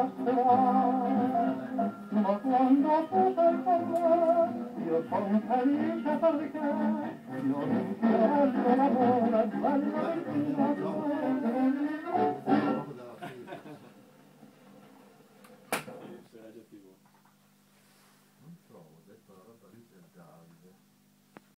che in un momento poi passerà.